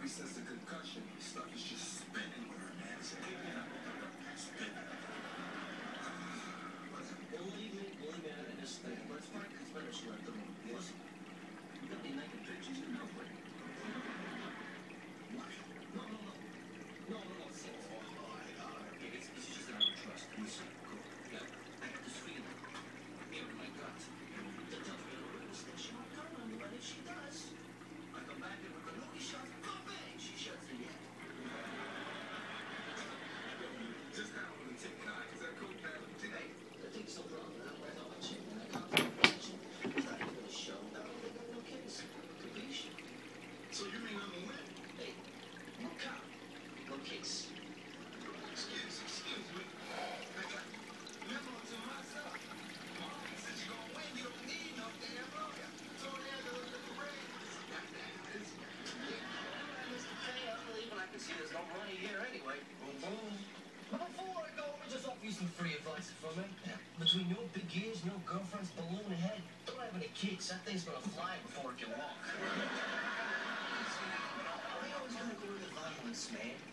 Ever since the concussion, stuff is just spinning with her man. Spinning. some free advice from me. Between no big ears, no girlfriends, balloon head, don't have any kids. That thing's gonna fly before it can walk. Why always gonna go to violence, man?